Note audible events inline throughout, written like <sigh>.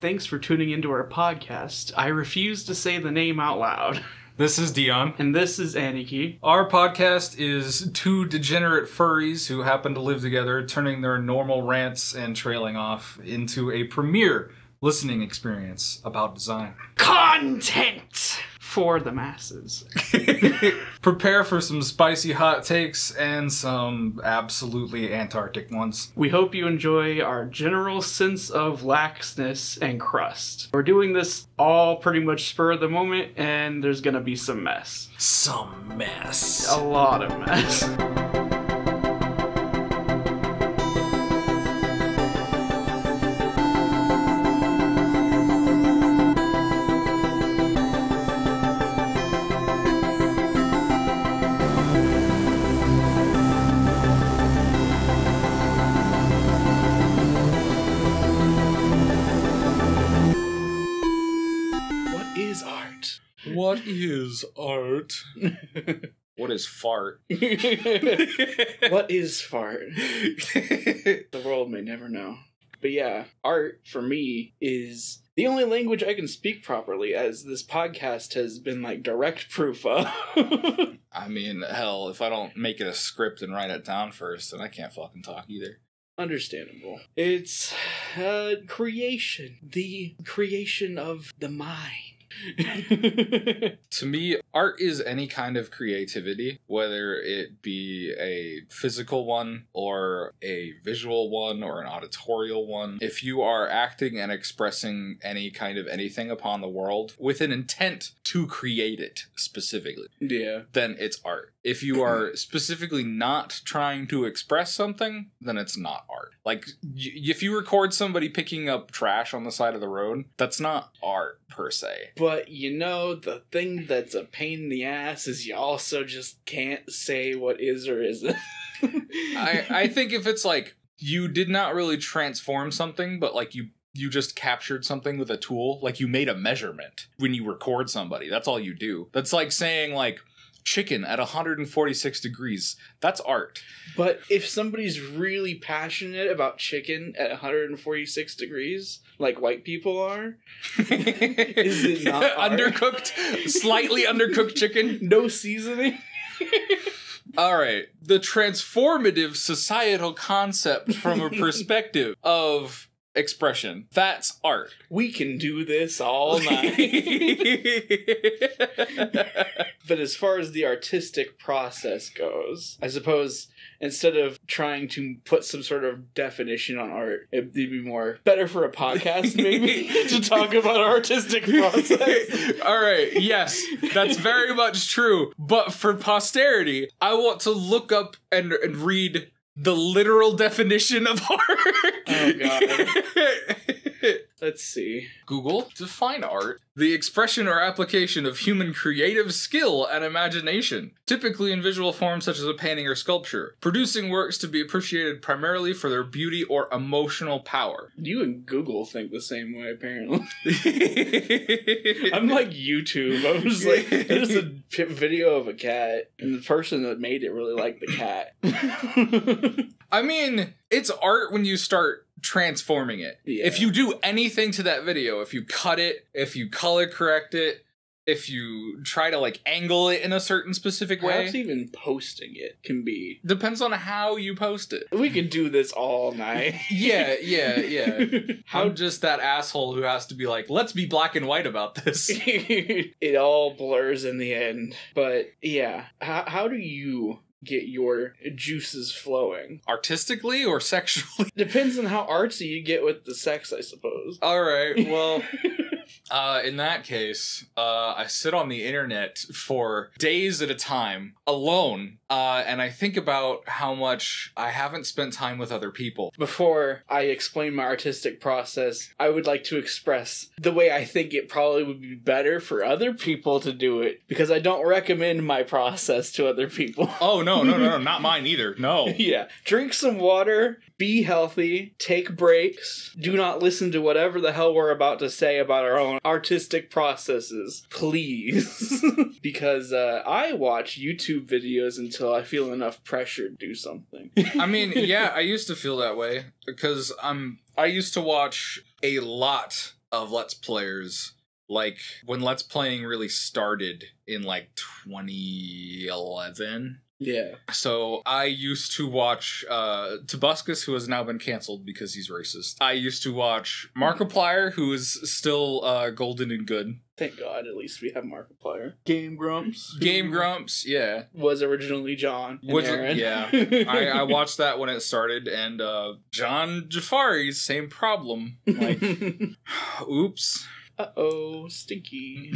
Thanks for tuning into our podcast. I refuse to say the name out loud. <laughs> This is Dion. And this is Aniki. Our podcast is two degenerate furries who happen to live together, turning their normal rants and trailing off into a premiere listening experience about design. Content for the masses. <laughs> Prepare for some spicy hot takes and some absolutely Antarctic ones. We hope you enjoy our general sense of laxness and crust. We're doing this all pretty much spur of the moment, and there's gonna be some mess. Some mess. A lot of mess. <laughs> what is fart? <laughs> what is fart? The world may never know. But yeah, art for me is the only language I can speak properly, as this podcast has been like direct proof of. <laughs> I mean, hell, if I don't make it a script and write it down first, then I can't fucking talk either. Understandable. It's uh, creation, the creation of the mind. <laughs> To me, art is any kind of creativity, whether it be a physical one or a visual one or an auditorial one. If you are acting and expressing any kind of anything upon the world with an intent to create it specifically, yeah. then it's art. If you <laughs> are specifically not trying to express something, then it's not art. Like, y- if you record somebody picking up trash on the side of the road, that's not art per se. But you know, the thing that's a pain in the ass is you also just can't say what is or isn't. <laughs> I, I think if it's like you did not really transform something, but like you you just captured something with a tool, like you made a measurement when you record somebody. That's all you do. That's like saying like chicken at 146 degrees. That's art. But if somebody's really passionate about chicken at 146 degrees, like white people are, <laughs> Is it not <laughs> undercooked, slightly undercooked chicken? <laughs> no seasoning. All right. The transformative societal concept from a perspective of expression. That's art. We can do this all night. but as far as the artistic process goes, I suppose instead of trying to put some sort of definition on art, it'd be more better for a podcast maybe <laughs> to talk about artistic process. <laughs> All right, yes, that's very much true. But for posterity, I want to look up and, and read the literal definition of <laughs> art. Oh, God. Let's see. Google define art. The expression or application of human creative skill and imagination, typically in visual forms such as a painting or sculpture, producing works to be appreciated primarily for their beauty or emotional power. You and Google think the same way, apparently. <laughs> I'm like YouTube. I was like, there's a video of a cat, and the person that made it really liked the cat. <laughs> I mean, it's art when you start transforming it. Yeah. If you do anything to that video, if you cut it, if you color correct it, if you try to like angle it in a certain specific way, Perhaps even posting it can be. depends on how you post it. We could do this all night. <laughs> Yeah, yeah, yeah. <laughs> How just that asshole who has to be like, let's be black and white about this. <laughs> it all blurs in the end. But yeah, how, how do you get your juices flowing? Artistically or <laughs> sexually? Depends on how artsy you get with the sex, I suppose. All right, well, <laughs> uh, in that case, uh, I sit on the internet for days at a time alone, uh, and I think about how much I haven't spent time with other people. Before I explain my artistic process, I would like to express the way I think it probably would be better for other people to do it because I don't recommend my process to other people. <laughs> Oh no, no, no, no, <laughs> not mine either. No. yeah. Drink some water, be healthy, take breaks, do not listen to whatever the hell we're about to say about our own artistic processes, please. <laughs> because uh, I watch YouTube videos until I feel enough pressure to do something. I mean, yeah, I used to feel that way because I'm I used to watch a lot of Let's Players. Like when Let's Playing really started in like 2011. Yeah. So I used to watch uh Tobuscus, who has now been canceled because he's racist. I used to watch Markiplier, who is still uh golden and good. Thank God, at least we have Markiplier. Game Grumps. Game Grumps, yeah. was originally Jon. and Was- Arin. yeah. <laughs> I, I watched that when it started, and uh Jon Jafari's same problem. Like, <laughs> <sighs> oops. Uh oh, stinky.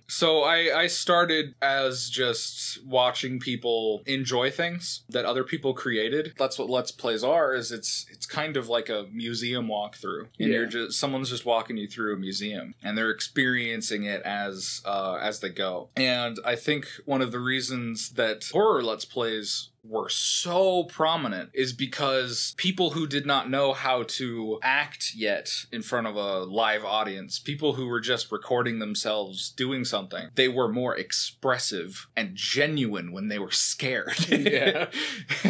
<laughs> so I, I started as just watching people enjoy things that other people created. That's what Let's Plays are. Is it's it's kind of like a museum walkthrough, and Yeah. you're just someone's just walking you through a museum, and they're experiencing it as uh, as they go. And I think one of the reasons that horror Let's Plays were so prominent is because people who did not know how to act yet in front of a live audience, people who were just recording themselves doing something, they were more expressive and genuine when they were scared. <laughs> Yeah.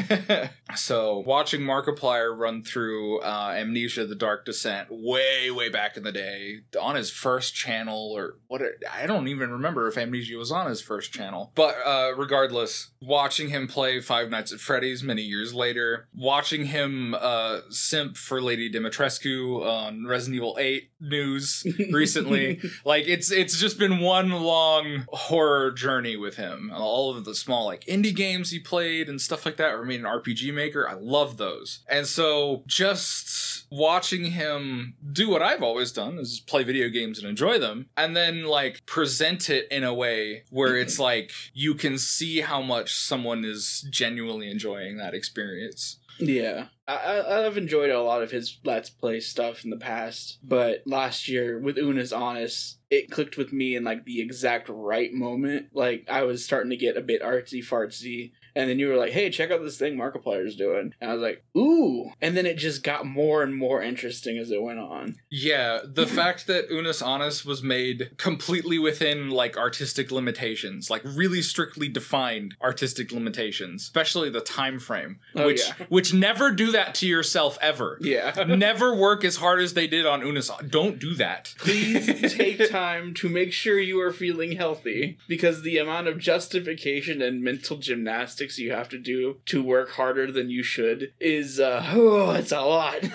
<laughs> so watching Markiplier run through uh, Amnesia: The Dark Descent way, way back in the day on his first channel, or what? I don't even remember if Amnesia was on his first channel. But uh, regardless, watching him play Five Nights at Freddy's many years later, watching him uh, simp for Lady Dimitrescu on Resident Evil 8 news <laughs> recently, like it's it's just been one long horror journey with him. All of the small like indie games he played and stuff like that. Or made an RPG Maker. I love those. And so just watching him do what I've always done is play video games and enjoy them, and then like present it in a way where <clears throat> it's like you can see how much someone is genuinely enjoying that experience. Yeah, I, I've enjoyed a lot of his Let's Play stuff in the past, but last year with Unus Annus, it clicked with me in like the exact right moment. Like I was starting to get a bit artsy fartsy, and then you were like, "Hey, check out this thing Markiplier's doing," and I was like, "Ooh!" And then it just got more and more interesting as it went on. Yeah, the <laughs> fact that Unus Annus was made completely within like artistic limitations, like really strictly defined artistic limitations, especially the time frame, Oh, which yeah. <laughs> which never do that to yourself ever. Yeah. <laughs> never work as hard as they did on Unus. Don't do that. Please take time to make sure you are feeling healthy because the amount of justification and mental gymnastics you have to do to work harder than you should is uh oh, <sighs> it's a lot. <laughs>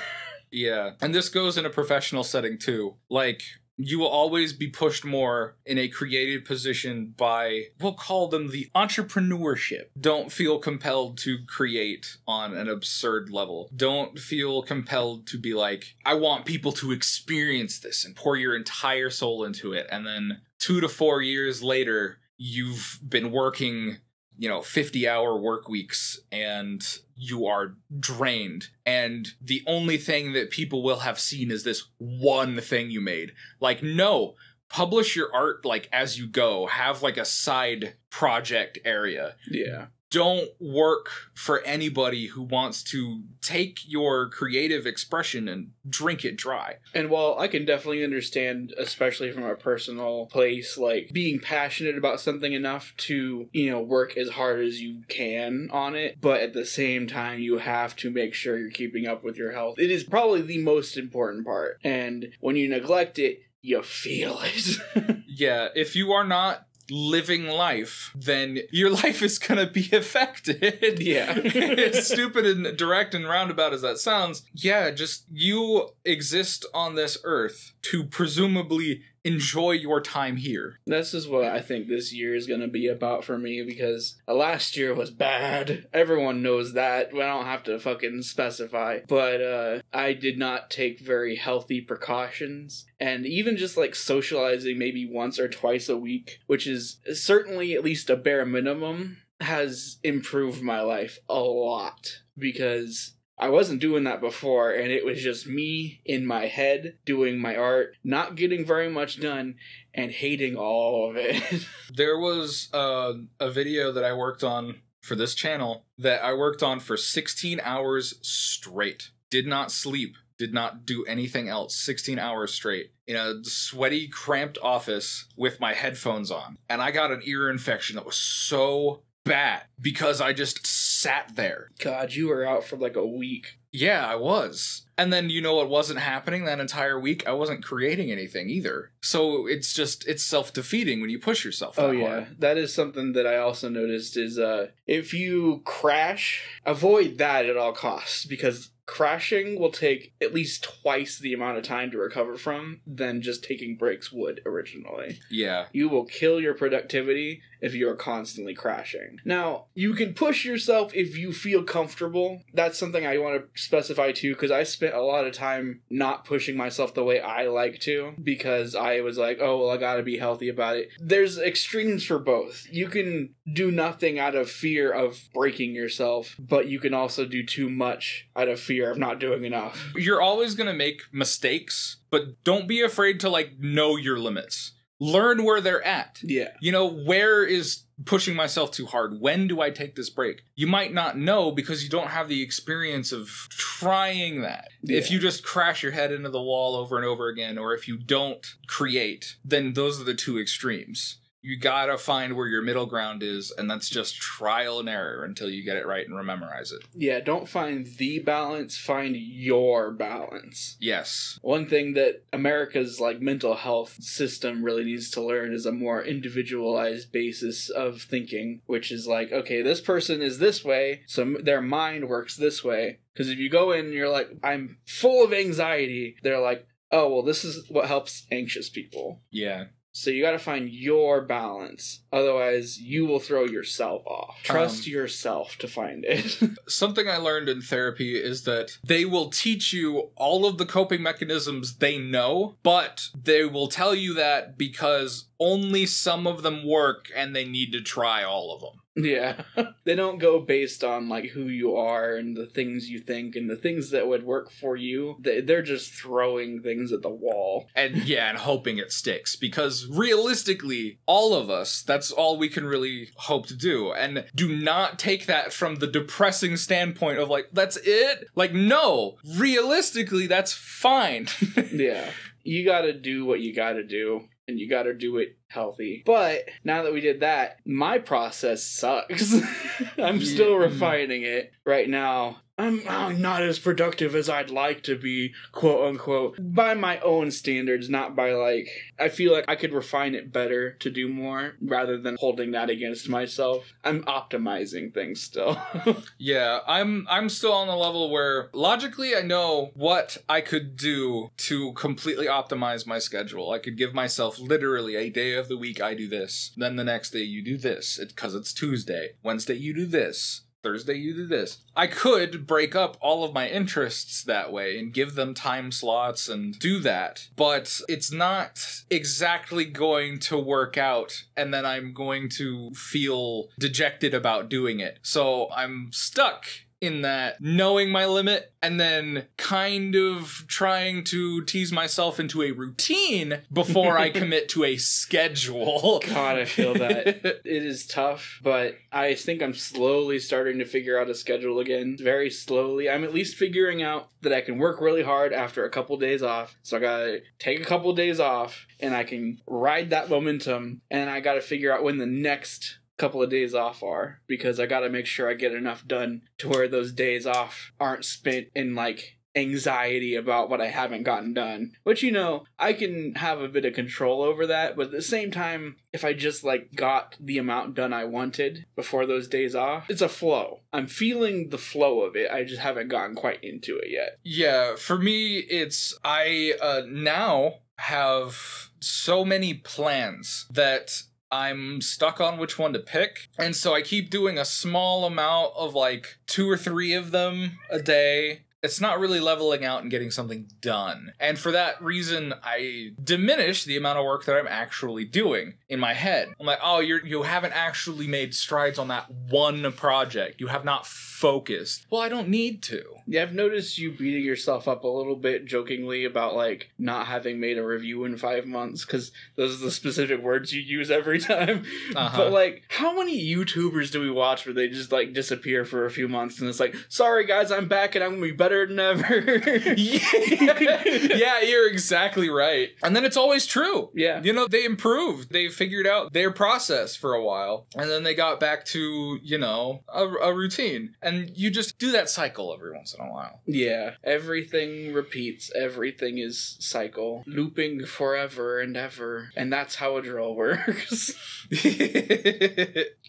Yeah. And this goes in a professional setting too. Like, you will always be pushed more in a creative position by, we'll call them the entrepreneurship. Don't feel compelled to create on an absurd level. Don't feel compelled to be like, I want people to experience this and pour your entire soul into it. And then two to four years later, you've been working you know 50 hour work weeks and you are drained. And the only thing that people will have seen is this one thing you made. Like no publish your art like as you go. Have like a side project area. Yeah. Don't work for anybody who wants to take your creative expression and drink it dry And while I can definitely understand, especially from a personal place, like being passionate about something enough to, you know, work as hard as you can on it, but at the same time, you have to make sure you're keeping up with your health. It is probably the most important part. And when you neglect it, you feel it. <laughs> yeah if you are not living life then your <laughs> life is going to be affected Yeah. <laughs> as stupid and direct and roundabout as that sounds yeah just you exist on this earth to presumably enjoy your time here this is what I think this year is going to be about for me because uh, last year was bad. Everyone knows that. I don't have to fucking specify. But uh, I did not take very healthy precautions. And even just like socializing maybe once or twice a week, which is certainly at least a bare minimum, has improved my life a lot because I wasn't doing that before, and it was just me in my head doing my art, not getting very much done, and hating all of it. <laughs> there was uh, a video that i worked on for this channel that i worked on for 16 hours straight. Did not sleep did not do anything else. 16 hours straight in a sweaty cramped office with my headphones on. And i got an ear infection that was so bad because i just sat there God, you were out for like a week. yeah i was And then you know what wasn't happening that entire week? I wasn't creating anything either. So it's just it's self-defeating when you push yourself. Oh yeah, hard. that is something that I also noticed is uh if you crash, avoid that at all costs because crashing will take at least twice the amount of time to recover from than just taking breaks would originally. Yeah. You will kill your productivity if you are constantly crashing. Now, you can push yourself if you feel comfortable. That's something I want to specify too, because I spent a lot of time not pushing myself the way I like to, because I was like, oh, well, I gotta be healthy about it. There's extremes for both. You can do nothing out of fear of breaking yourself, but you can also do too much out of fear of not doing enough. You're always to make mistakes, but don't be afraid to like know your limits. Learn where they're at. Yeah. You know, where is pushing myself too hard? When do I take this break? You might not know because you don't have the experience of trying that. If you just crash your head into the wall over and over again, or if you don't create, then those are the two extremes. You gotta find where your middle ground is, and that's just trial and error until you get it right and memorize it. Yeah, don't find the balance, find your balance. Yes. One thing that America's like mental health system really needs to learn is a more individualized basis of thinking, which is like, okay, this person is this way, so their mind works this way. Because if you go in and you're like, I'm full of anxiety, they're like, oh, well, this is what helps anxious people. Yeah. So you got to find your balance. Otherwise, you will throw yourself off. Trust Um, yourself to find it. <laughs> Something I learned in therapy is that they will teach you all of the coping mechanisms they know, but they will tell you that because only some of them work and they need to try all of them. Yeah. <laughs> they don't go based on like who you are and the things you think and the things that would work for you. They- They're just throwing things at the wall. And yeah, and hoping it sticks because realistically, all of us, that's all we can really hope to do. And do not take that from the depressing standpoint of like, that's it? Like, no, realistically, that's fine. <laughs> Yeah. You got to do what you got to do and you got to do it healthy. But now that we did that, my process sucks. <laughs> I'm still refining it right now. I'm, I'm not as productive as I'd like to be, quote unquote, by my own standards, not by like, I feel like I could refine it better to do more rather than holding that against myself. I'm optimizing things still. <laughs> Yeah, I'm I'm still on the level where logically I know what I could do to completely optimize my schedule. I could give myself literally a day of the week I do this. Then the next day you do this. Cuz it's Tuesday. Wednesday you do this. Thursday you do this. I could break up all of my interests that way and give them time slots and do that, but it's not exactly going to work out and then I'm going to feel dejected about doing it. So I'm stuck in that knowing my limit and then kind of trying to tease myself into a routine before I <laughs> commit to a schedule. God, I feel that. <laughs> it is tough, but I think I'm slowly starting to figure out a schedule again. Very slowly. I'm at least figuring out that I can work really hard after a couple days off. So I gotta take a couple days off and I can ride that momentum and I gotta figure out when the next couple of days off are because I gotta make sure I get enough done to where those days off aren't spent in like anxiety about what I haven't gotten done. Which, you know, I can have a bit of control over that, but at the same time, if I just like got the amount done I wanted before those days off, it's a flow. I'm feeling the flow of it. I just haven't gotten quite into it yet. Yeah, for me, it's I uh, now have so many plans that I'm stuck on which one to pick. And so I keep doing a small amount of like two or three of them a day. It's not really leveling out and getting something done. And for that reason, I diminish the amount of work that I'm actually doing in my head. I'm like, oh, you're you haven't actually made strides on that one project. You have not focused. Well, I don't need to. Yeah, I've noticed you beating yourself up a little bit jokingly about like not having made a review in five months because those are the specific words you use every <laughs> time. Uh-huh. But like, how many YouTubers do we watch where they just like disappear for a few months and it's like, sorry guys, I'm back and I'm gonna be better better than ever. yeah, <laughs> yeah, you're exactly right. And then it's always true. Yeah. You know, they improved. They figured out their process for a while. And then they got back to, you know, a, a routine. And you just do that cycle every once in a while. Yeah, everything repeats. Everything is cycle, looping forever and ever, and that's how a drill <laughs> works. <laughs>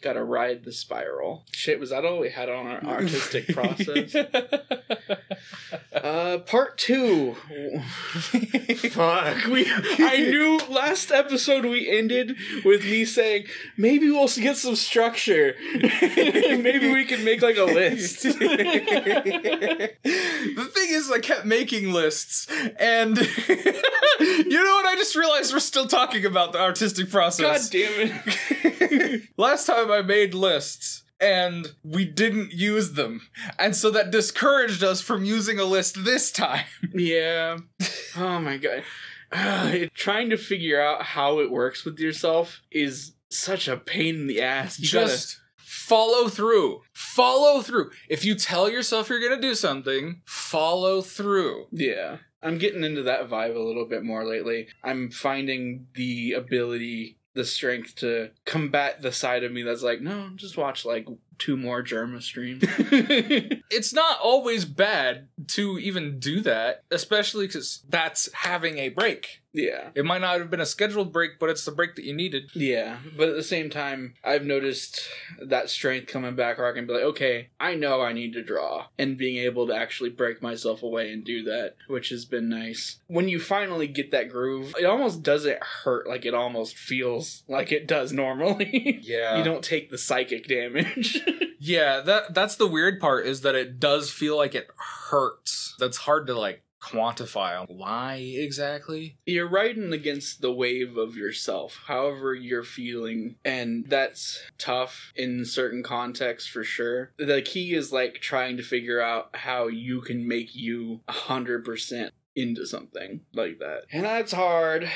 Gotta ride the spiral. Shit, was that all we had on our <laughs> artistic process? <laughs> Uh, part two. Fuck. <laughs> We. I knew last episode we ended with me saying maybe we'll get some structure. maybe we can make like a list. the thing is, I kept making lists, and you know what? I just realized we're still talking about the artistic process. God damn it. Last time I made lists and we didn't use them. And so that discouraged us from using a list this time. <laughs> Yeah. Oh my god. Ugh, trying to figure out how it works with yourself is such a pain in the ass. You gotta- Just follow through. Follow through. If you tell yourself you're going to do something, follow through. Yeah. I'm getting into that vibe a little bit more lately. I'm finding the ability, the strength to combat the side of me that's like, no, just watch like two more Jerma streams. <laughs> <laughs> It's not always bad to even do that, especially because that's having a break. yeah. It might not have been a scheduled break, but it's the break that you needed. Yeah, but at the same time, I've noticed that strength coming back where I can be like, okay, I know I need to draw, and being able to actually break myself away and do that, which has been nice. When you finally get that groove, it almost doesn't hurt like it almost feels like it does normally. <laughs> Yeah. you don't take the psychic damage. Yeah, that that's the weird part is that it does feel like it hurts. That's hard to like quantify. Why exactly? You're riding against the wave of yourself, however you're feeling, and that's tough in certain contexts for sure. The key is like trying to figure out how you can make you 100% into something like that. And that's hard.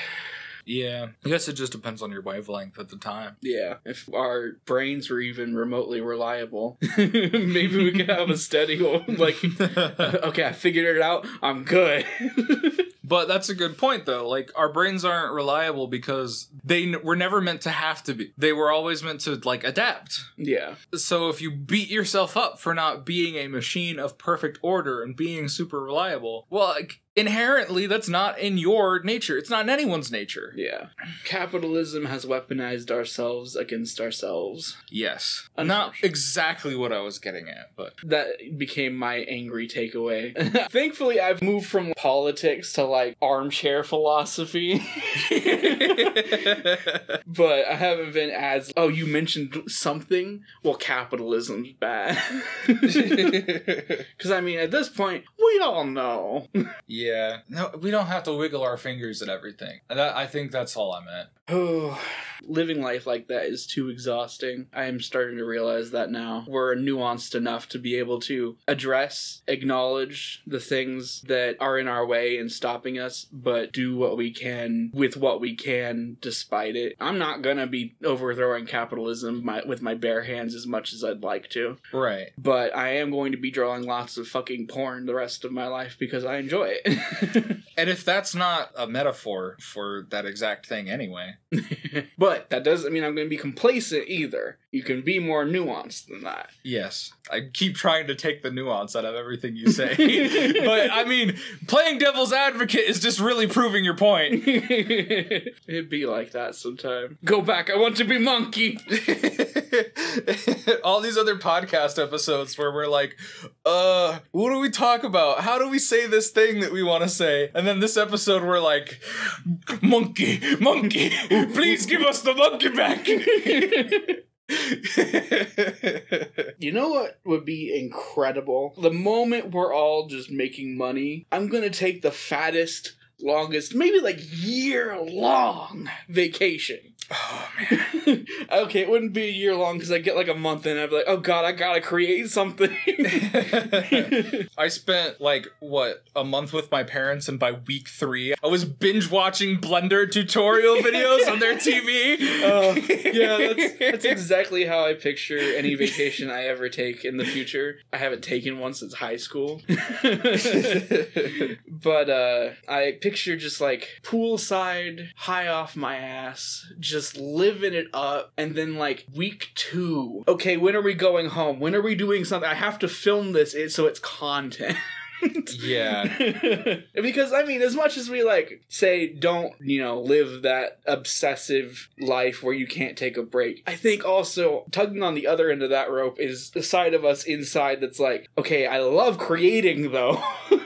Yeah. I guess it just depends on your wavelength at the time. Yeah, if our brains were even remotely reliable, <laughs> maybe we could have a steady one. <laughs> like <laughs> okay, I figured it out. I'm good. But that's a good point, though. Like, our brains aren't reliable because they n- were never meant to have to be. They were always meant to, like, adapt. yeah. So if you beat yourself up for not being a machine of perfect order and being super reliable, well, like, inherently, that's not in your nature. It's not in anyone's nature. Yeah. Capitalism has weaponized ourselves against ourselves. Yes. Not exactly what I was getting at, but. That became my angry takeaway. <laughs> Thankfully, I've moved from politics to like armchair philosophy. <laughs> but I haven't been as. Oh, you mentioned something? Well, capitalism's bad. <laughs> Because, I mean, at this point, we all know. yeah. No, we don't have to wiggle our fingers at everything. That, I think that's all I meant. Oh, <sighs> living life like that is too exhausting. I am starting to realize that now. We're nuanced enough to be able to address, acknowledge the things that are in our way and stopping us, but do what we can with what we can despite it. I'm not gonna be overthrowing capitalism my, with my bare hands as much as I'd like to, Right. but I am going to be drawing lots of fucking porn the rest of my life because I enjoy it. <laughs> And if that's not a metaphor for that exact thing anyway, <laughs> but that doesn't mean I'm going to be complacent either. You can be more nuanced than that. yes. I keep trying to take the nuance out of everything you say. <laughs> but I mean, playing devil's advocate is just really proving your point. <laughs> It'd be like that sometime. Go back, I want to be monkey. <laughs> All these other podcast episodes where we're like, uh, what do we talk about? How do we say this thing that we want to say? And then this episode we're like, monkey, monkey, please give us the monkey back. <laughs> You know what would be incredible? The moment we're all just making money, I'm gonna take the fattest, longest, maybe like year long vacation. Oh man. <laughs> okay, it wouldn't be a year long because I get like a month in. I'd be like, oh god, I gotta create something. <laughs> I spent like what a month with my parents, and by week three, I was binge watching Blender tutorial <laughs> videos on their TV. Uh, yeah, that's, that's exactly how I picture any vacation I ever take in the future. I haven't taken one since high school. but uh, I picture just like poolside, high off my ass, just living it up. And then like week two, okay, when are we going home? When are we doing something? I have to film this so it's content. <laughs> yeah. <laughs> because I mean, as much as we like say don't, you know, live that obsessive life where you can't take a break, I think also tugging on the other end of that rope is the side of us inside that's like, okay, I love creating though. <laughs>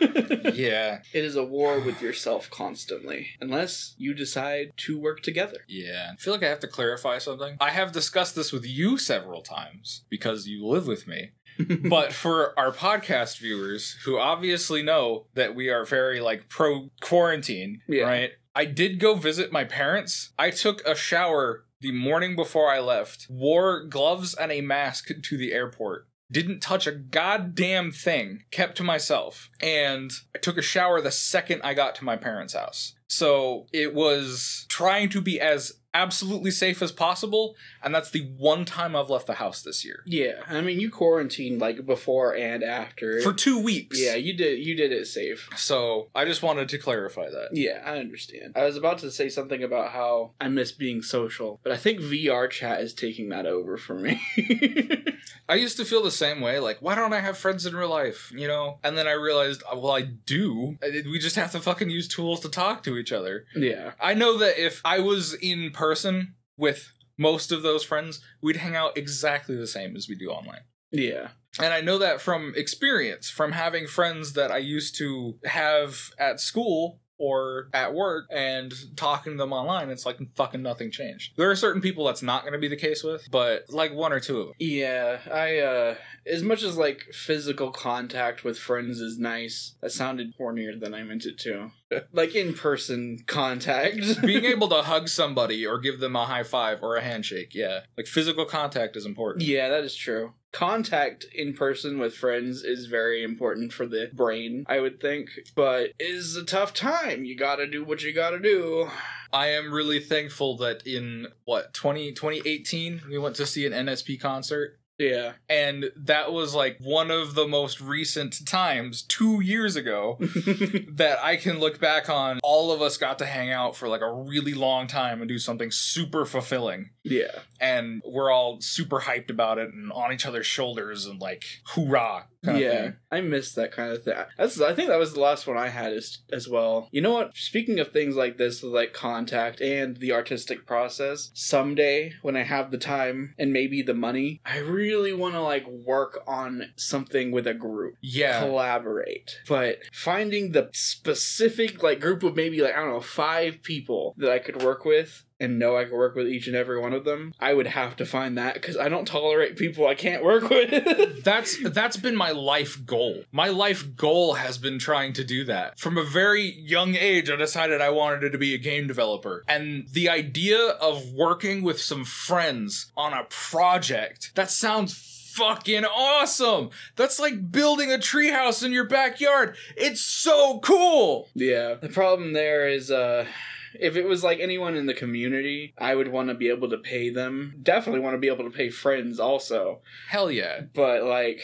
Yeah. It is a war with yourself constantly, unless you decide to work together. Yeah. I feel like I have to clarify something. I have discussed this with you several times because you live with me. <laughs> but for our podcast viewers who obviously know that we are very like pro quarantine, Yeah. right? I did go visit my parents. I took a shower the morning before I left, wore gloves and a mask to the airport. Didn't touch a goddamn thing, kept to myself. And I took a shower the second I got to my parents' house. So it was trying to be as absolutely safe as possible, and that's the one time I've left the house this year. Yeah, I mean, you quarantined like before and after. For two weeks. yeah, you did. You did it safe. So I just wanted to clarify that. Yeah, I understand. I was about to say something about how I miss being social, but I think VR chat is taking that over for me. <laughs> I used to feel the same way, like, why don't I have friends in real life? You know? And then I realized, uh, well, I do. We just have to fucking use tools to talk to each other. yeah. I know that if I was in person with most of those friends, we'd hang out exactly the same as we do online. Yeah. And I know that from experience, from having friends that I used to have at school or at work and talking to them online, it's like fucking nothing changed. There are certain people that's not going to be the case with, but like one or two of them. Yeah, I uh as much as like physical contact with friends is nice, that sounded hornier than I meant it to. <laughs> like in person contact. <laughs> Being able to hug <laughs> somebody or give them a high five or a handshake, yeah. Like physical contact is important. Yeah, that is true. Contact in person with friends is very important for the brain, I would think, but is a tough time. You gotta do what you gotta do. I am really thankful that in what 20, 2018 we went to see an NSP concert Yeah. and that was like one of the most recent times 2 years ago <laughs> that I can look back on. All of us got to hang out for like a really long time and do something super fulfilling. yeah. And we're all super hyped about it and on each other's shoulders and like hoorah yeah. I miss that kind of thing. That's I think that was the last one I had as, as well. You know what? Speaking of things like this, like contact and the artistic process, someday when I have the time and maybe the money, I really want to like work on something with a group. Yeah. Collaborate, but finding the specific like group of maybe like I don't know five people that I could work with and know I could work with each and every one of them, I would have to find that because I don't tolerate people I can't work with. <laughs> That's that's been my life goal. My life goal has been trying to do that. From a very young age, I decided I wanted to be a game developer. And the idea of working with some friends on a project, that sounds fucking awesome. That's like building a treehouse in your backyard. It's so cool. Yeah. The problem there is uh if it was like anyone in the community, I would want to be able to pay them. Definitely want to be able to pay friends also. Hell yeah. But like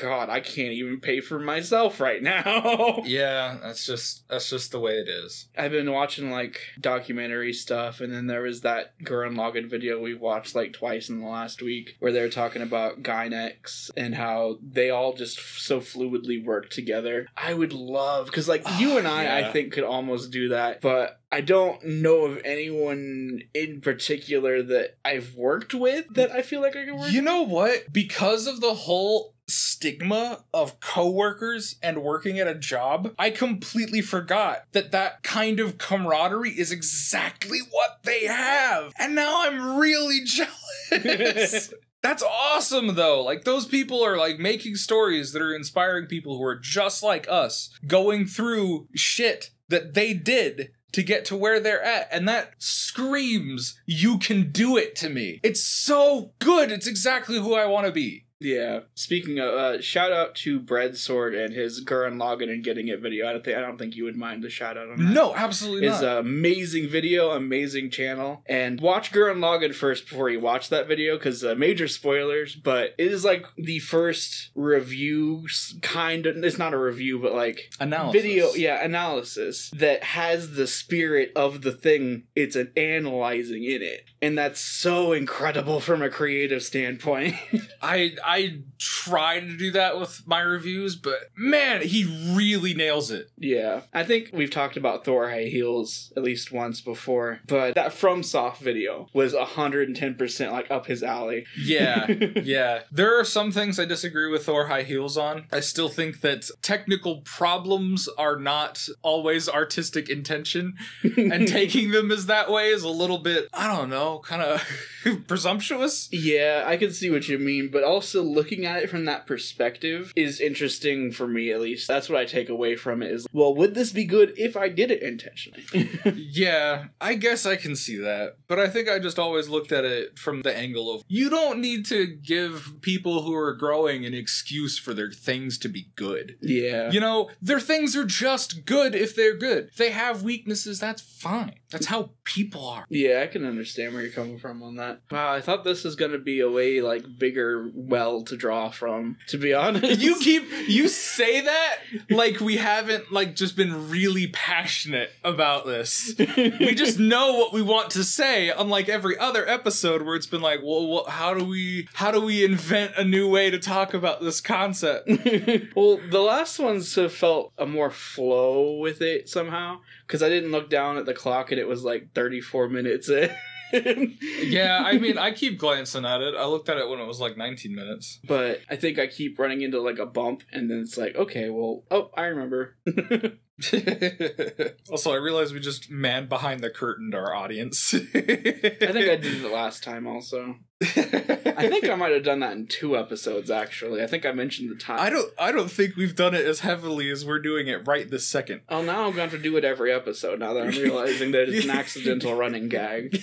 god, I can't even pay for myself right now. <laughs> Yeah, that's just that's just the way it is. I've been watching like documentary stuff, and then there was that Gurren Lagann video we watched like twice in the last week where they were talking about Gainax and how they all just f- so fluidly work together. I would love because like ah, you and I, Yeah. I think could almost do that, but I don't know of anyone in particular that I've worked with that I feel like I could work. You know what? Because of the whole stigma of coworkers and working at a job, I completely forgot that that kind of camaraderie is exactly what they have. And now I'm really <laughs> jealous. <laughs> That's awesome though. Like those people are like making stories that are inspiring people who are just like us, going through shit that they did to get to where they're at. And that screams, you can do it to me. It's so good. It's exactly who I want to be. Yeah. Speaking of, uh, shout out to Breadsword and his Gurren Lagann and Getting It video. I don't think I don't think you would mind the shout out on that. No, absolutely It's not. an amazing video, amazing channel. And watch Gurren Lagann first before you watch that video because uh, major spoilers, but it is like the first review kind of, it's not a review, but like Analysis. video, yeah, analysis that has the spirit of the thing it's an analyzing in it. And that's so incredible from a creative standpoint. <laughs> I I try to do that with my reviews, but man, he really nails it. Yeah, I think we've talked about Thorhighheels at least once before, but that From Soft video was 110% like up his alley. Yeah, <laughs> yeah. There are some things I disagree with Thorhighheels on. I still think that technical problems are not always artistic intention, and <laughs> taking them as that way is a little bit, I don't know, kind of <laughs> presumptuous. Yeah, I can see what you mean, but also looking at it from that perspective is interesting for me at least. That's what I take away from it is, well, would this be good if I did it intentionally? <laughs> Yeah, I guess I can see that. But I think I just always looked at it from the angle of you don't need to give people who are growing an excuse for their things to be good. yeah. You know, their things are just good if they're good. If they have weaknesses, that's fine. That's how people are. Yeah, I can understand where you're coming from on that. Wow, I thought this was gonna be a way like bigger well to draw from. To be honest, You keep you say that like we haven't like just been really passionate about this. We just <laughs> know what we want to say, unlike every other episode where it's been like, well, what, how do we how do we invent a new way to talk about this concept? <laughs> well, the last ones have felt a more flow with it somehow because I didn't look down at the clock and it was like 34 minutes in. <laughs> <laughs> yeah, I mean, I keep glancing at it. I looked at it when it was like 19 minutes. But I think I keep running into like a bump and then it's like, okay, well, oh, I remember. <laughs> <laughs> also, I realized we just man behind the curtain to our audience. <laughs> I think I did it last time also. I think I might have done that in two episodes actually. I think I mentioned the time. I don't. I don't think we've done it as heavily as we're doing it right this second. Oh, now I'm going to to do it every episode now that I'm realizing that it's an accidental <laughs> running gag.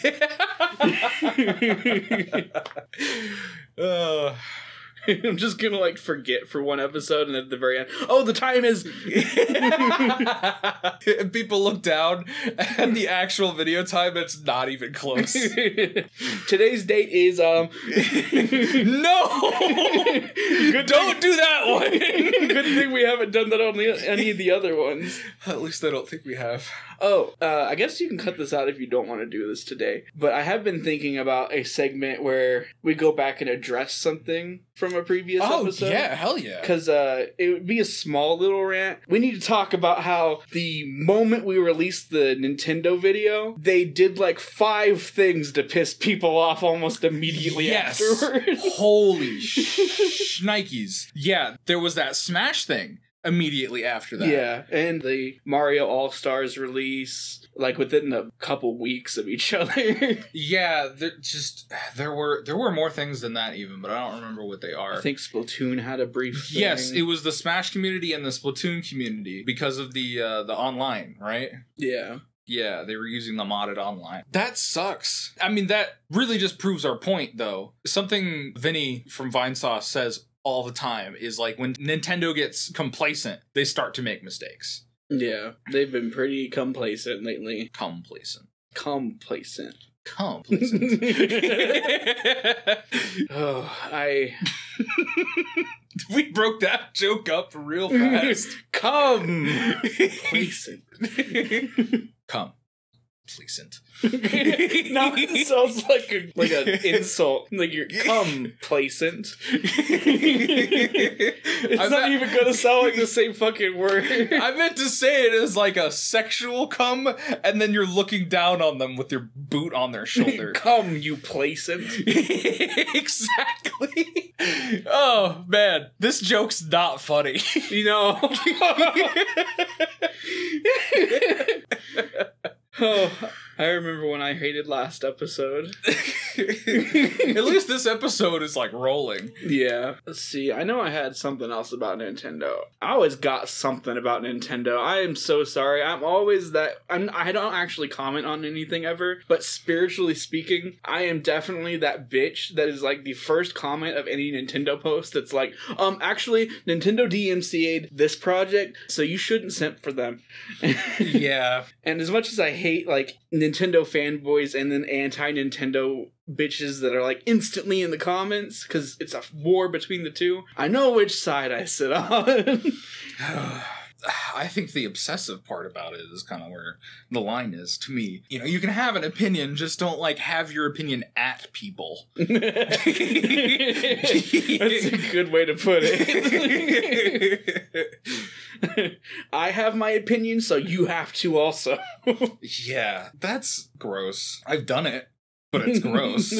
Uh, <laughs> I'm just gonna like forget for one episode and at the very end, oh, the time is. <laughs> people look down at the actual video time. It's not even close. <laughs> Today's date is um. no, Good don't do that one. Good thing we haven't done that on the, any of the other ones. At least I don't think we have. Oh, uh, I guess you can cut this out if you don't want to do this today. But I have been thinking about a segment where we go back and address something from a previous oh episode. yeah, hell yeah. Because uh, it would be a small little rant. We need to talk about how the moment we released the Nintendo video, they did like five things to piss people off almost immediately Yes. afterwards. <laughs> Holy shnikes. Yeah, there was that Smash thing immediately after that. Yeah, and the Mario All Stars release, like within a couple weeks of each <laughs> other. Yeah, there just there were there were more things than that even, but I don't remember what they are. I think Splatoon had a brief. Thing. Yes, it was the Smash community and the Splatoon community because of the uh, the online, right? yeah. Yeah, they were using the modded online. That sucks. I mean, that really just proves our point, though. Something Vinny from Vinesauce says all the time is like when Nintendo gets complacent, they start to make mistakes. Yeah, they've been pretty complacent lately. Complacent. Complacent. Complacent. <laughs> Oh, I <laughs> we broke that joke up real fast. <laughs> Come complacent. Come. Complacent. <laughs> now it sounds like a like an <laughs> insult. Like you're complacent. <laughs> It's I not meant- even gonna sound like the same fucking word. I meant to say it as like a sexual cum, and then you're looking down on them with your boot on their shoulder. Come, you placent. exactly. Oh man, this joke's not funny. You know. Oh, I remember when I hated last episode. <laughs> At least this episode is like rolling. Yeah. Let's see. I know I had something else about Nintendo. I always got something about Nintendo. I am so sorry. I'm always that. I'm. I don't actually comment on anything ever. But spiritually speaking, I am definitely that bitch that is like the first comment of any Nintendo post. That's like, um, actually, Nintendo DMCA'd this project, so you shouldn't simp for them. <laughs> Yeah. And as much as I hate like Nintendo fanboys and then anti Nintendo bitches that are like instantly in the comments because it's a war between the two, I know which side I sit on. <sighs> <sighs> <sighs> <sighs> I think the obsessive part about it is kind of where the line is to me. You know, you can have an opinion, just don't like have your opinion at people. <laughs> <laughs> That's a good way to put it. <laughs> I have my opinion, so you have to also. yeah, that's gross. I've done it, but it's gross.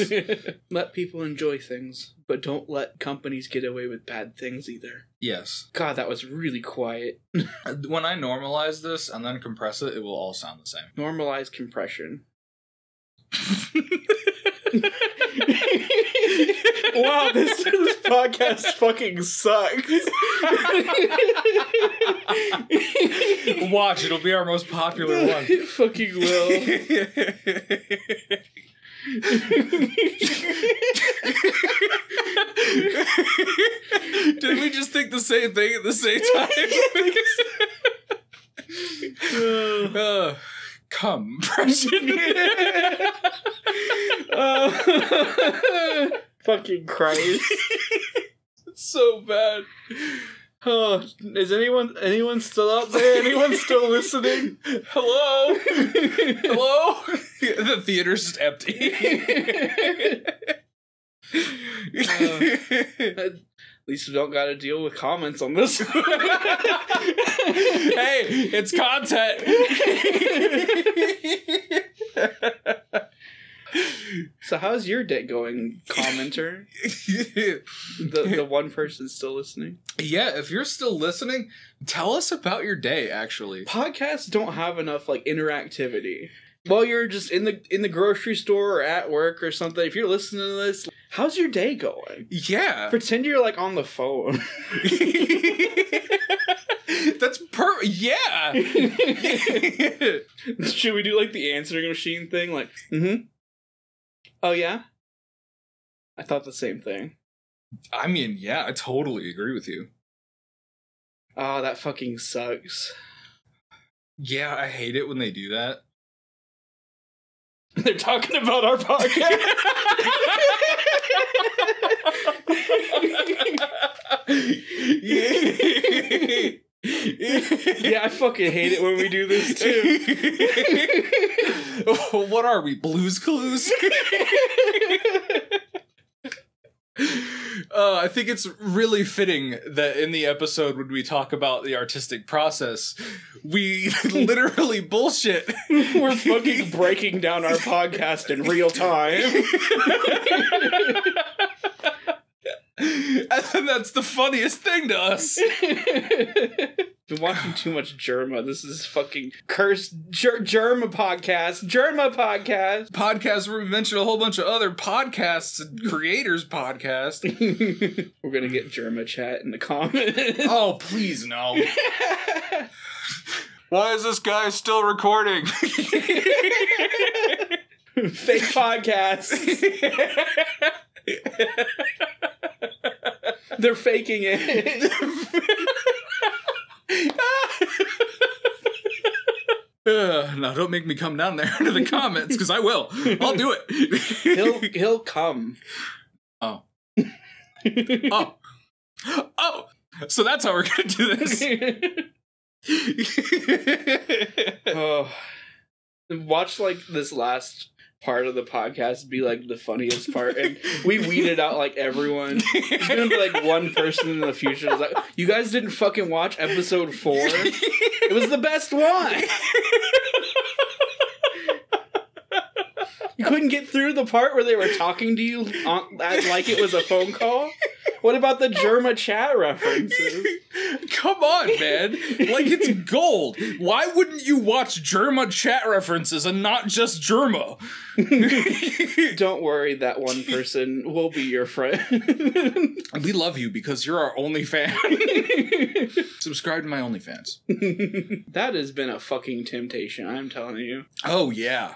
<laughs> let people enjoy things, but don't let companies get away with bad things either. yes. God, that was really quiet. <laughs> Uh, when I normalize this and then compress it, it will all sound the same. Normalize compression. <laughs> wow, this, this podcast fucking sucks. Watch, it'll be our most popular one. It fucking will. Did we just think the same thing at the same <laughs> time? <laughs> uh, compression. <laughs> Uh, fucking Christ. it's so bad. Oh, is anyone anyone still out there? Anyone still listening? Hello? Hello? <laughs> the theater's just empty. <laughs> Uh, at least we don't got to deal with comments on this. <laughs> hey, it's content. So how's your day going, commenter? <laughs> The the one person still listening. yeah, if you're still listening, tell us about your day actually. Podcasts don't have enough like interactivity. While you're just in the in the grocery store or at work or something, if you're listening to this, how's your day going? Yeah. Pretend you're like on the phone. <laughs> That's per yeah. <laughs> Should we do like the answering machine thing? Like, mm-hmm. Oh yeah? I thought the same thing. I mean, yeah, I totally agree with you. Oh, that fucking sucks. Yeah, I hate it when they do that. <laughs> They're talking about our podcast. <laughs> <laughs> yeah, I fucking hate it when we do this too. <laughs> what are we, Blues Clues? <laughs> Uh, I think it's really fitting that in the episode when we talk about the artistic process, we <laughs> literally bullshit. We're fucking breaking down our podcast in real time. and that's the funniest thing to us. Been watching too much Jerma. This is fucking cursed Ger- Jerma podcast. Jerma podcast. Podcast where we mention a whole bunch of other podcasts and creators podcast. <laughs> We're gonna get Jerma chat in the comments. <laughs> Oh, please no. Why is this guy still recording? <laughs> Fake podcasts. They're faking it. <laughs> Uh, now don't make me come down there <laughs> into the comments because I will. I'll do it. he'll <laughs> he'll come. oh. Oh. Oh. So that's how we're gonna do this. oh. Watch like this last part of the podcast be like the funniest part, and we weeded out like everyone. There's gonna be like one person in the future like, "You guys didn't fucking watch episode four? It was the best one." You couldn't get through the part where they were talking to you uh, on, like it was a phone call. What about the Jerma chat references? Come on, man. Like it's <laughs> gold. Why wouldn't you watch Jerma chat references and not just Jerma? <laughs> Don't worry, that one person will be your friend. <laughs> we love you because you're our only fan. Subscribe to my OnlyFans. that has been a fucking temptation, I'm telling you. Oh yeah.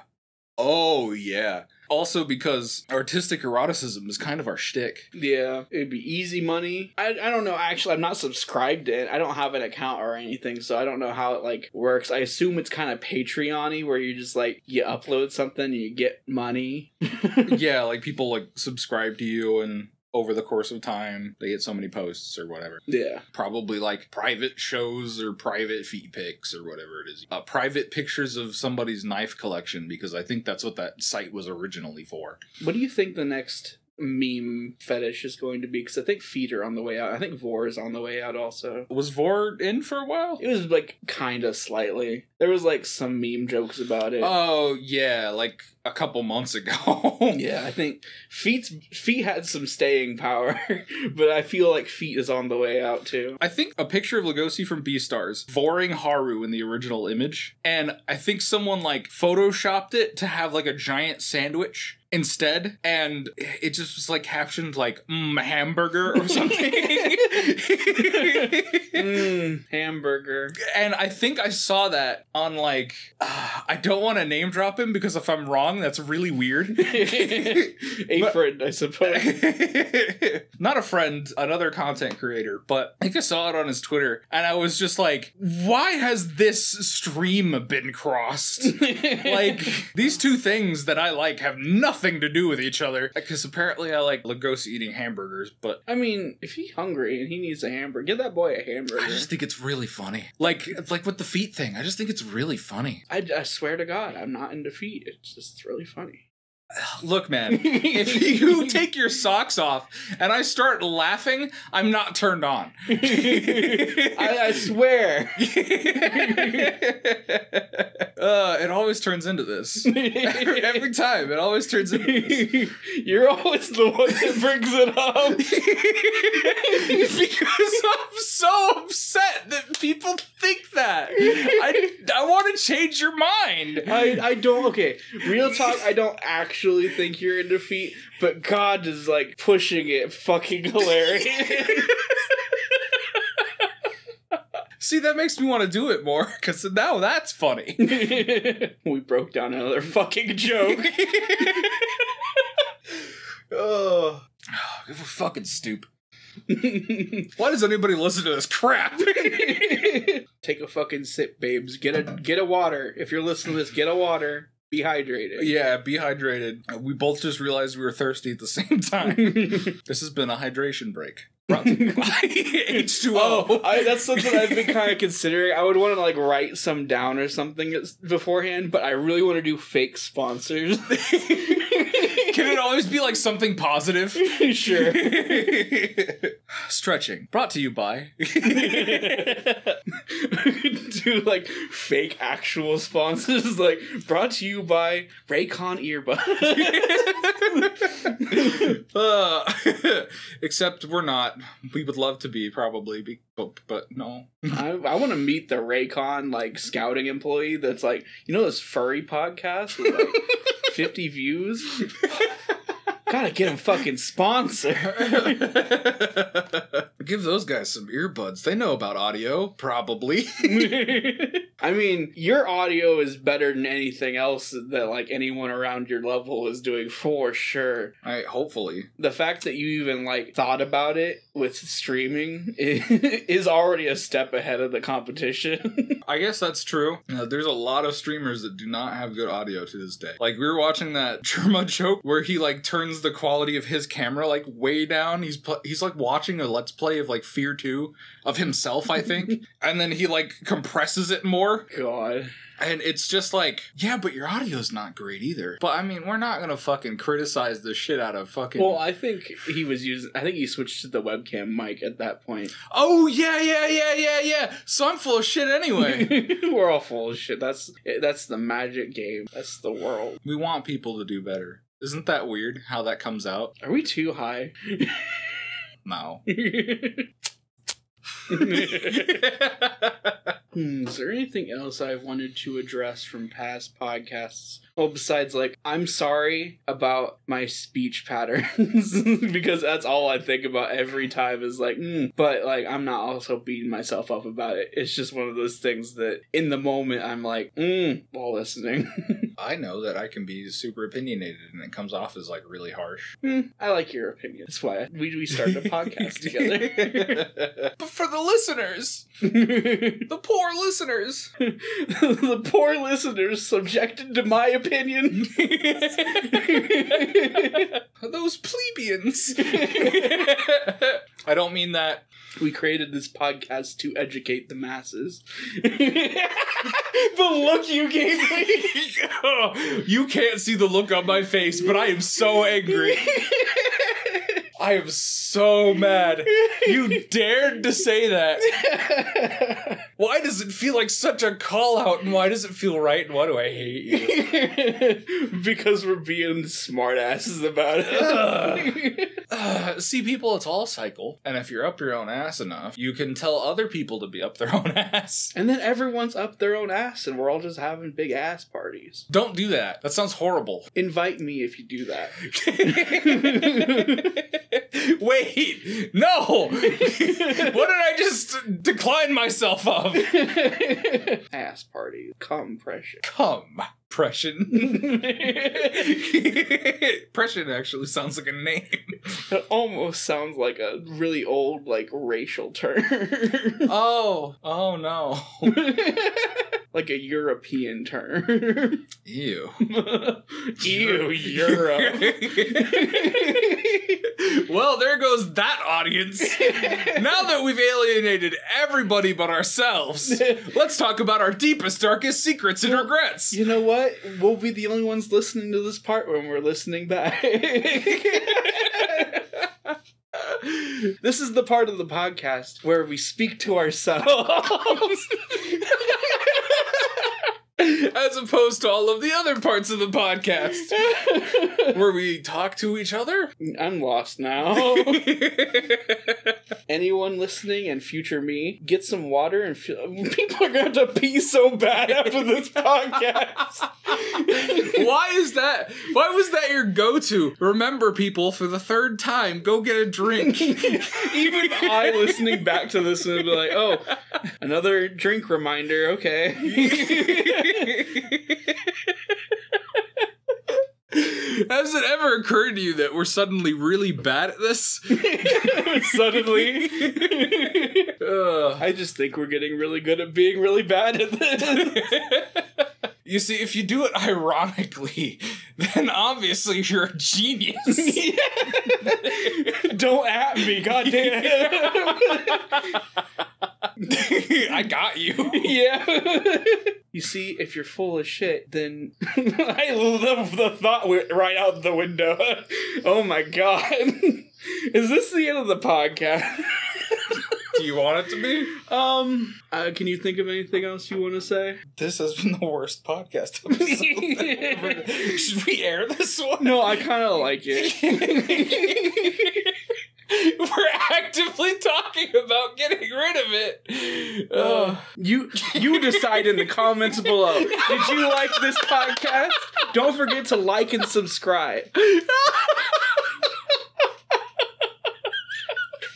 Oh yeah. Also because artistic eroticism is kind of our shtick. Yeah, it'd be easy money. I, I don't know. Actually, I'm not subscribed to it. I don't have an account or anything, so I don't know how it like works. I assume it's kind of Patreon-y, where you just like you upload something and you get money. <laughs> yeah, like people like subscribe to you and over the course of time they get so many posts or whatever Yeah. probably like private shows or private feet pics or whatever it is uh, private pictures of somebody's knife collection because i think that's what that site was originally for What do you think the next meme fetish is going to be? Because I think feet are on the way out. I think Vor is on the way out also. was vor in for a while It was like kind of slightly. There was like some meme jokes about it. oh yeah like a couple months ago <laughs> yeah, I think feet's feet had some staying power, <laughs> but I feel like feet is on the way out too. I think a picture of Legosi from Beastars voring Haru in the original image, and I think someone like photoshopped it to have like a giant sandwich instead, and it just was like captioned like mm, hamburger or <laughs> something. Mm, hamburger. and I think I saw that on like uh, <sighs> I don't want to name drop him because if I'm wrong, that's really weird. <laughs> a But- friend, I suppose. <laughs> Not a friend, another content creator, but I think I saw it on his Twitter and I was just like, why has this stream been crossed? <laughs> like, these two things that I like have nothing to do with each other. Because apparently I like Lagos eating hamburgers, but I mean, if he's hungry and he needs a hamburger, give that boy a hamburger. I just think it's really funny. Like, like with the feet thing, I just think it's really funny. I, I swear to God, I'm not into feet. It's just really funny. Look, man, if <laughs> you take your socks off and I start laughing, I'm not turned on. <laughs> <laughs> I, I swear. uh, it always turns into this. Every, every time, it always turns into this. You're always the one that brings it up. because I'm so upset that people think that. I, I want to change your mind. I, I don't okay. Real talk, I don't actually think you're in defeat, but God is like pushing it fucking hilarious. <laughs> See, that makes me want to do it more because now that's funny. <laughs> we broke down another fucking joke. <laughs> oh. We're <sighs> fucking stupid. Why does anybody listen to this crap? Take a fucking sip, babes. Get a get a water. If you're listening to this, get a water. Be hydrated. yeah, be hydrated. We both just realized we were thirsty at the same time. <laughs> this has been a hydration break. Brought to you by <laughs> H2O. Oh, I, that's something I've been kind of considering. I would want to like write some down or something beforehand, but I really want to do fake sponsors. <laughs> Can it always be like something positive? sure. Stretching. Brought to you by. <laughs> do like fake actual sponsors, <laughs> like brought to you by Raycon earbuds. <laughs> Uh, except we're not. We would love to be, probably, be, but, but no. I, I want to meet the Raycon like scouting employee that's like, you know, this furry podcast with like 50 views. Gotta get him fucking sponsor. <laughs> Give those guys some earbuds. They know about audio, probably. <laughs> I mean, your audio is better than anything else that like anyone around your level is doing for sure. I hopefully. The fact that you even like thought about it with streaming <laughs> is already a step ahead of the competition. <laughs> I guess that's true. There's a lot of streamers that do not have good audio to this day. Like we were watching that <laughs> Jerma joke where he like turns the quality of his camera like way down. He's pl- he's like watching a let's play of like Fear 2 of himself, I think. and then he like compresses it more God. And it's just like, yeah, but your audio's not great either. But I mean, we're not going to fucking criticize the shit out of fucking Well, I think he was using. I think he switched to the webcam mic at that point. Oh, yeah, yeah, yeah, yeah, yeah. So I'm full of shit anyway. <laughs> We're all full of shit. That's that's the magic game. That's the world. we want people to do better. Isn't that weird how that comes out? Are we too high? No. <laughs> <laughs> Hmm, is there anything else I wanted to address from past podcasts? Well, besides, like, I'm sorry about my speech patterns <laughs> because that's all I think about every time is like, mm. but like, I'm not also beating myself up about it. It's just one of those things that in the moment I'm like, mm, while listening. <laughs> I know that I can be super opinionated and it comes off as like really harsh. Hmm, I like your opinion. That's why we, we started a podcast <laughs> together. but for the listeners, the the poor listeners. the poor listeners subjected to my opinion. <laughs> Those plebeians. I don't mean that. we created this podcast to educate the masses. the look you gave me. <laughs> you can't see the look on my face, but I am so angry. <laughs> I am so mad. You <laughs> dared to say that. <laughs> Why does it feel like such a call out and why does it feel right and why do I hate you? <laughs> because we're being smartasses about it. Uh, see, people, it's all cycle. And if you're up your own ass enough, you can tell other people to be up their own ass. and then everyone's up their own ass, and we're all just having big ass parties. Don't do that. That sounds horrible. Invite me if you do that. <laughs> Wait, no! <laughs> what did I just decline myself of? <laughs> ass party. Compression. Come, Pression. Pression actually sounds like a name. It almost sounds like a really old, like, racial term. Oh, oh no. like a European term. Ew. Ew, Europe. <laughs> well, there goes that audience. <laughs> now that we've alienated everybody but ourselves, <laughs> let's talk about our deepest, darkest secrets and regrets. You know what? We'll be the only ones listening to this part when we're listening back. this is the part of the podcast where we speak to ourselves. As opposed to all of the other parts of the podcast <laughs> where we talk to each other. I'm lost now. <laughs> Anyone listening and future me, get some water and feel. People are going to pee so bad after this <laughs> podcast. Why is that? Why was that your go to? Remember, people, for the third time, go get a drink. Even I listening back to this would be like, oh, another drink reminder. Okay. <laughs> Has it ever occurred to you that we're suddenly really bad at this? <laughs> Suddenly. <laughs> I just think we're getting really good at being really bad at this. You see, if you do it ironically, <laughs> then obviously you're a genius. <laughs> Don't at me, goddamn. <laughs> I got you. yeah. You see, if you're full of shit, then I love the thought right out the window. oh my god. Is this the end of the podcast? Do you want it to be? Um, uh, can you think of anything else you want to say? This has been the worst podcast episode ever. <laughs> Should we air this one? No, I kind of like it. <laughs> We're actively talking about getting rid of it. Uh, you you decide in the comments below. Did you like this podcast? Don't forget to like and subscribe. <laughs>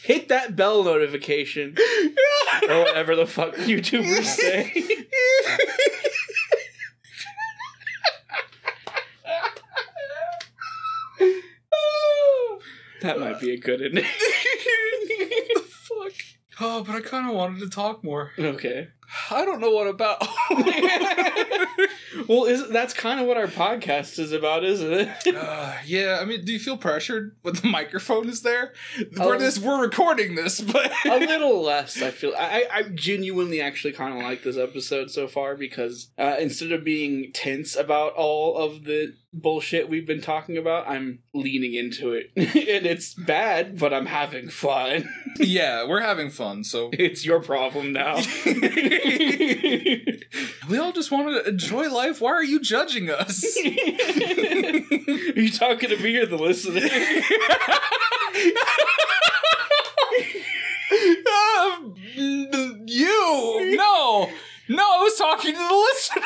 Hit that bell notification <laughs> or whatever the fuck YouTubers say. That might be a good <laughs> ending. Fuck. Oh, but I kind of wanted to talk more. okay. I don't know what about. <laughs> Well, is that's kind of what our podcast is about, isn't it? <laughs> Uh, yeah, I mean, do you feel pressured when the microphone is there? we're Um, this, we're recording this, but a <laughs> little less. I feel. I I genuinely actually kind of like this episode so far because uh, instead of being tense about all of the bullshit we've been talking about, I'm leaning into it, <laughs> and it's bad, but I'm having fun. yeah, we're having fun. So It's your problem now. we all just want to enjoy life life. Why are you judging us? <laughs> are you talking to me or the listener? uh, <laughs> you no. No, I was talking to the listener.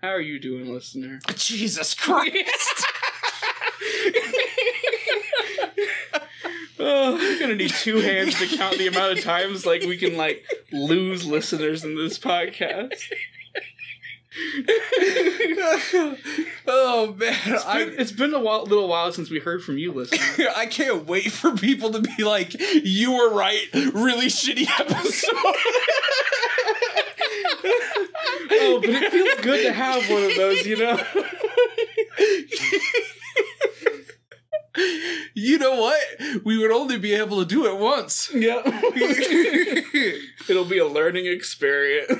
How are you doing, listener? Jesus Christ. <laughs> oh, we're gonna need two hands to count the amount of times like we can like lose listeners in this podcast. <laughs> oh man, It's I been, it's been a while, little while since we heard from you, listener. <laughs> I can't wait for people to be like, "You were right, really shitty episode." <laughs> oh, but it feels good to have one of those, you know. you know what? We would only be able to do it once. yeah. It'll be a learning experience.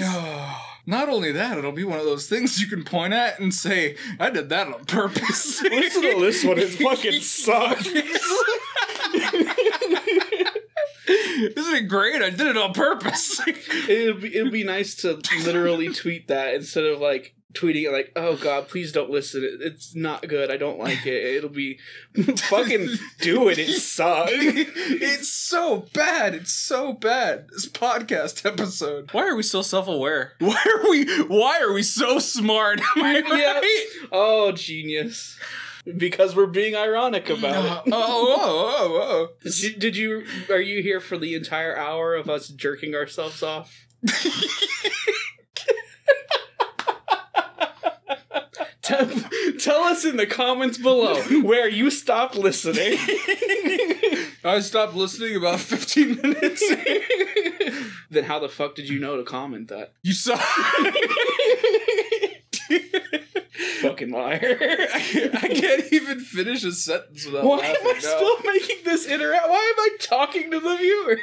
<sighs> Not only that, it'll be one of those things you can point at and say, "I did that on purpose." <laughs> Listen to this one; it fucking sucks. <laughs> Isn't it great? I did it on purpose. It'd be, it'd be nice to literally tweet that instead of like tweeting it like, "Oh God, please don't listen. It's not good. I don't like it." It'll be <laughs> fucking do it. It sucks. <laughs> it's so bad. It's so bad. This podcast episode. Why are we so self-aware? <laughs> Why are we? Why are we so smart? Am I Yeah. right? Oh, genius! Because we're being ironic about Oh, it. oh, oh, oh, Did you, did you? Are you here for the entire hour of us jerking ourselves off? Tell, tell us in the comments below where you stopped listening. <laughs> I stopped listening about 15 minutes. <laughs> then how the fuck did you know to comment that? you saw. <laughs> Fucking liar. I can't even finish a sentence without Why laughing. am I still making this interact? Why am I talking to the viewer?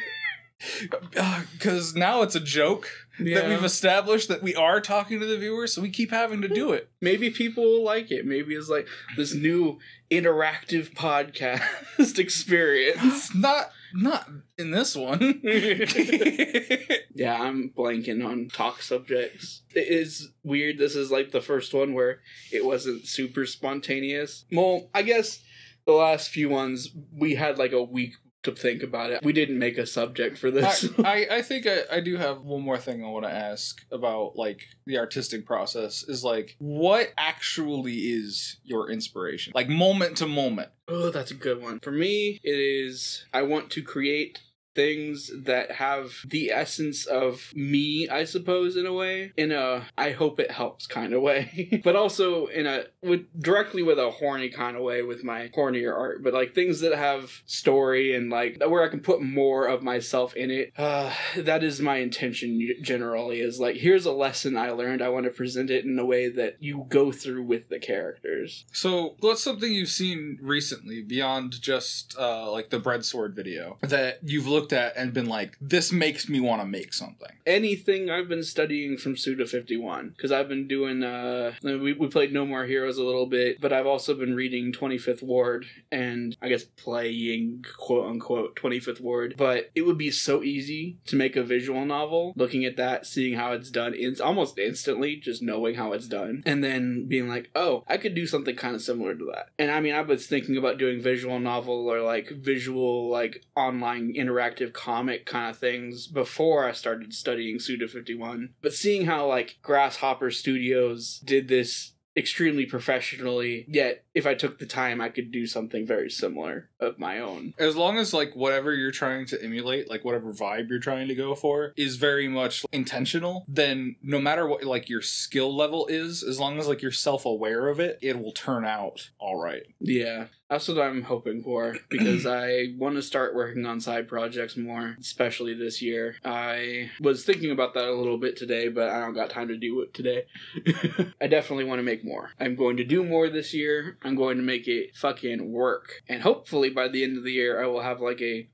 Uh, because now it's a joke that we've established that we are talking to the viewers, so we keep having to do it. Maybe people will like it. Maybe it's like this new interactive podcast <laughs> experience. <gasps> Not, not in this one. <laughs> yeah, I'm blanking on talk subjects. It is weird. This is like the first one where it wasn't super spontaneous. Well, I guess the last few ones we had like a week to think about it. We didn't make a subject for I, this. <laughs> I, I think I, I do have one more thing I want to ask about like the artistic process is like what actually is your inspiration like moment to moment Oh, that's a good one. For me, it is I want to create things that have the essence of me, I suppose, in a way. In a I hope it helps kind of way. <laughs> but also in a with directly with a horny kind of way with my hornier art. But like things that have story and like where I can put more of myself in it. Uh, <sighs> that is my intention generally is like here's a lesson I learned. I want to present it in a way that you go through with the characters. so what's something you've seen recently beyond just uh like the Breadsword video that you've looked at and been like this makes me want to make something. Anything I've been studying from Suda 51 because I've been doing uh we, we played No More Heroes a little bit but I've also been reading 25th Ward and I guess playing quote unquote 25th Ward. But it would be so easy to make a visual novel looking at that seeing how it's done it's almost instantly just knowing how it's done and then being like oh I could do something kind of similar to that. And I mean I was thinking about doing visual novel or like visual like online interactive comic kind of things before I started studying Suda 51. But seeing how like Grasshopper Studios did this extremely professionally, yet if I took the time I could do something very similar of my own. as long as like whatever you're trying to emulate like whatever vibe you're trying to go for is very much intentional then no matter what like your skill level is as long as like you're self-aware of it it will turn out all right Yeah. That's what I'm hoping for because I want to start working on side projects more, especially this year. I was thinking about that a little bit today, but I don't got time to do it today. <laughs> I definitely want to make more. I'm going to do more this year. I'm going to make it fucking work. And hopefully by the end of the year, I will have like a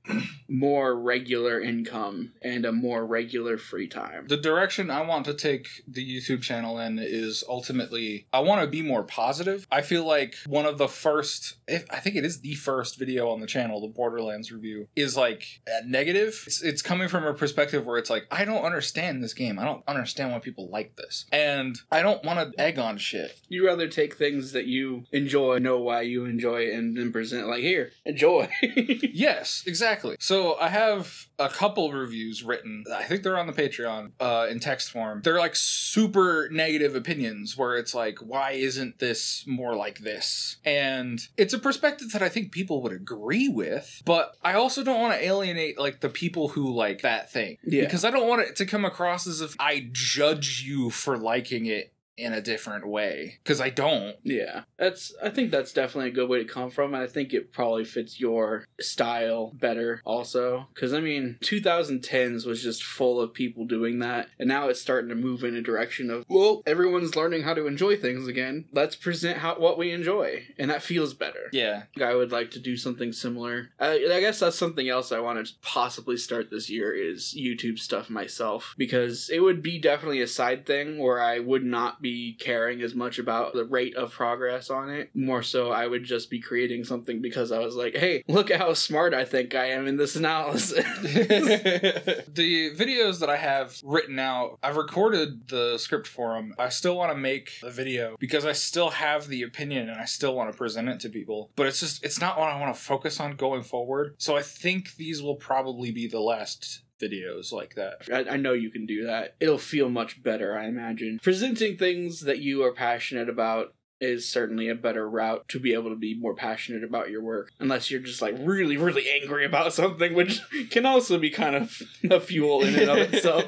more regular income and a more regular free time. the direction i want to take the youtube channel in is ultimately i want to be more positive i feel like one of the first if, i think it is the first video on the channel the borderlands review is like negative it's, it's coming from a perspective where it's like i don't understand this game i don't understand why people like this and i don't want to egg on shit You rather take things that you enjoy, know why you enjoy, it, and then present like here, enjoy. <laughs> Yes, exactly. So I have a couple reviews written. I think they're on the Patreon uh, in text form. They're like super negative opinions where it's like, why isn't this more like this? And it's a perspective that I think people would agree with, but I also don't want to alienate like the people who like that thing. Yeah. Because I don't want it to come across as if I judge you for liking it in a different way. Because I don't. Yeah, that's. I think that's definitely a good way to come from. and I think it probably fits your style better, also. Because I mean, 2010s was just full of people doing that, and now it's starting to move in a direction of well, everyone's learning how to enjoy things again. Let's present how what we enjoy, and that feels better. Yeah. I would like to do something similar. I, I guess that's something else I want to possibly start this year is YouTube stuff myself because it would be definitely a side thing where I would not be caring as much about the rate of progress on it. More so, I would just be creating something because I was like, hey, look how smart I think I am in this analysis. <laughs> the videos that I have written out, I've recorded the script for them. I still want to make the video because I still have the opinion and I still want to present it to people. But it's just, it's not what I want to focus on going forward. So I think these will probably be the last videos like that. I, I know you can do that. It'll feel much better, I imagine. Presenting things that you are passionate about is certainly a better route to be able to be more passionate about your work. Unless you're just like really, really angry about something, which can also be kind of a fuel in and of <laughs> itself.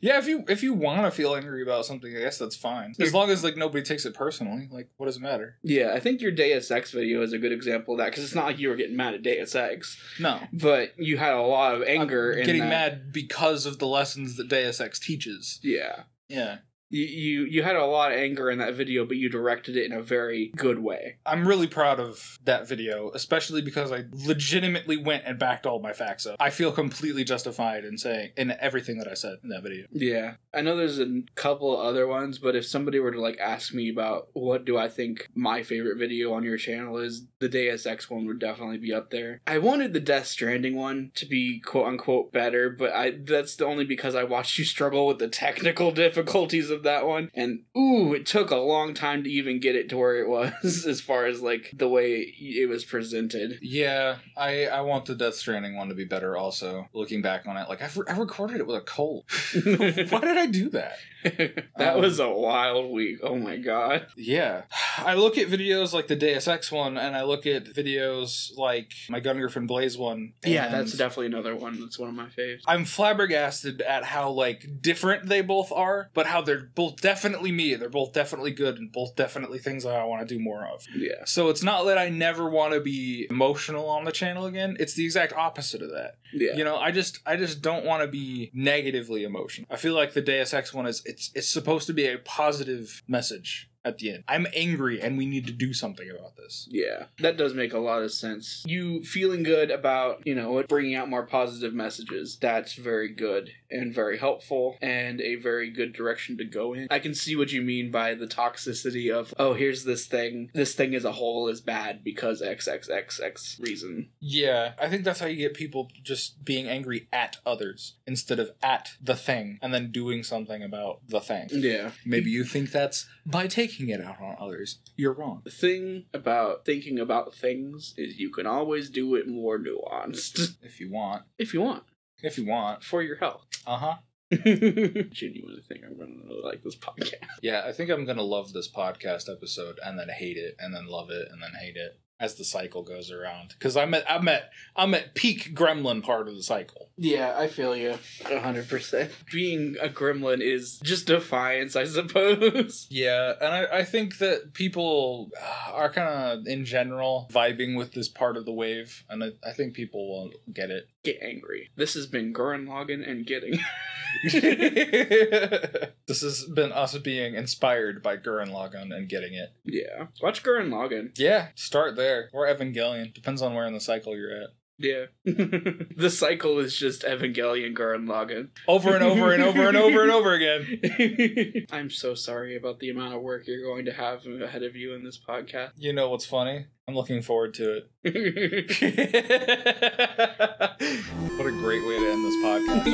Yeah, if you if you want to feel angry about something, I guess that's fine. As long as like nobody takes it personally, like what does it matter? yeah, I think your Deus Ex video is a good example of that because it's not like you were getting mad at Deus Ex, No. but you had a lot of anger. I'm in getting mad because of the lessons that Deus Ex teaches. Yeah. Yeah. You, you you had a lot of anger in that video, but you directed it in a very good way. I'm really proud of that video, especially because I legitimately went and backed all my facts up. I feel completely justified in saying in everything that I said in that video. Yeah, I know there's a couple other ones, but if somebody were to like ask me about what do I think my favorite video on your channel is, the Deus Ex one would definitely be up there. I wanted the Death Stranding one to be quote unquote better, but I that's only because I watched you struggle with the technical <laughs> difficulties of that one, and ooh, it took a long time to even get it to where it was <laughs> as far as like the way it was presented. Yeah, I I want the Death Stranding one to be better. Also, looking back on it, like I've, I recorded it with a cold. <laughs> Why did I do that? <laughs> that Um, was a wild week. Oh my god. Yeah. I look at videos like the Deus Ex one, and I look at videos like my Gun Griffon Blaze one. Yeah, that's definitely another one. That's one of my faves. I'm flabbergasted at how like different they both are, but how they're both definitely me. They're both definitely good, and both definitely things that I want to do more of. Yeah. So it's not that I never want to be emotional on the channel again. It's the exact opposite of that. Yeah. You know, I just I just don't want to be negatively emotional. I feel like the Deus Ex one is it's it's supposed to be a positive message at the end. I'm angry and we need to do something about this. Yeah, that does make a lot of sense. You feeling good about, you know, bringing out more positive messages. That's very good and very helpful and a very good direction to go in. I can see what you mean by the toxicity of, oh, here's this thing. This thing as a whole is bad because XXXX reason. Yeah, I think that's how you get people just being angry at others instead of at the thing and then doing something about the thing. Yeah. Maybe you think that's by taking it out on others. You're wrong. The thing about thinking about things is you can always do it more nuanced <laughs> If you want. if you want If you want. for your health. Uh huh. <laughs> Genuinely think I'm to really like this podcast. Yeah, I think I'm gonna love this podcast episode and then hate it and then love it and then hate it as the cycle goes around. Because I'm at I'm at I'm at peak gremlin part of the cycle. Yeah, I feel you. 100%. Being a gremlin is just defiance, I suppose. <laughs> Yeah, and I, I think that people uh, are kind of in general vibing with this part of the wave, and I, I think people will get it. Get angry. This has been Gurren Lagann and Getting. <laughs> <laughs> this has been us being inspired by Gurren Lagann and getting it. yeah. Watch Gurren Lagann. Yeah, start there. Or Evangelion. Depends on where in the cycle you're at. Yeah. <laughs> the cycle is just Evangelion Gurren Lagann. Over and over and over and over and over again. <laughs> I'm so sorry about the amount of work you're going to have ahead of you in this podcast. You know what's funny? I'm looking forward to it. <laughs> what a great way to end this podcast.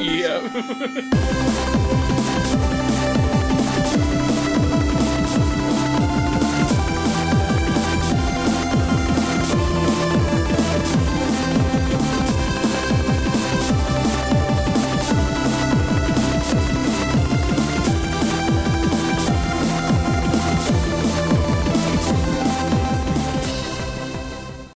yeah.